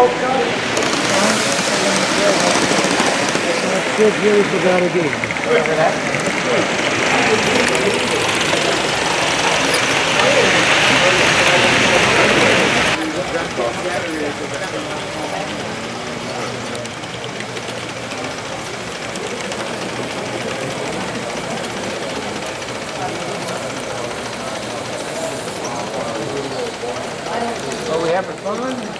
Good years without a game. Are we having fun?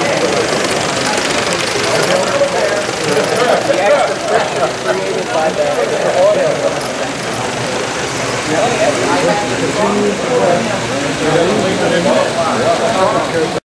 oil.